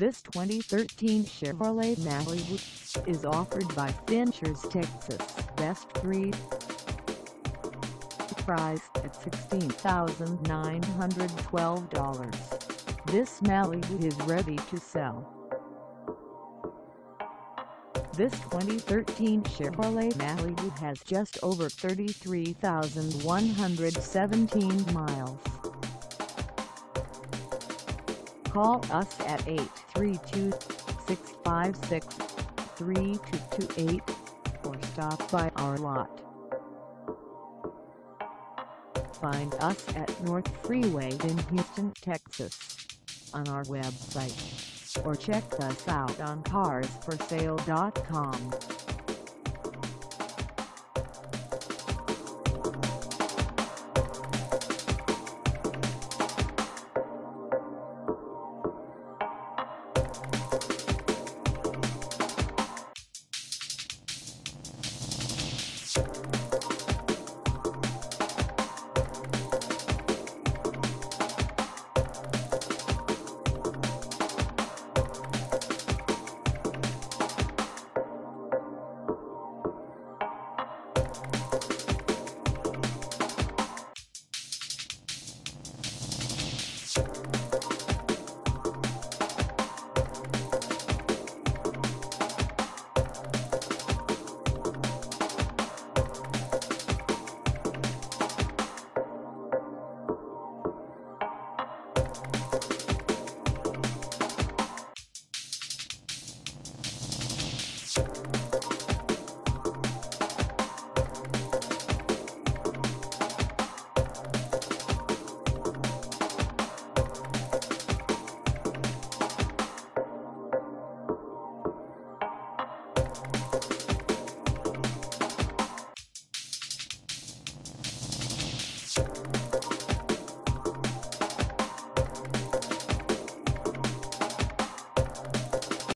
This 2013 Chevrolet Malibu is offered by Finchers Texas Best 3. Price at $16,912. This Malibu is ready to sell. This 2013 Chevrolet Malibu has just over 33,117 miles. Call us at 832-656-3228 or stop by our lot. Find us at North Freeway in Houston, Texas on our website or check us out on carsforsale.com. Thank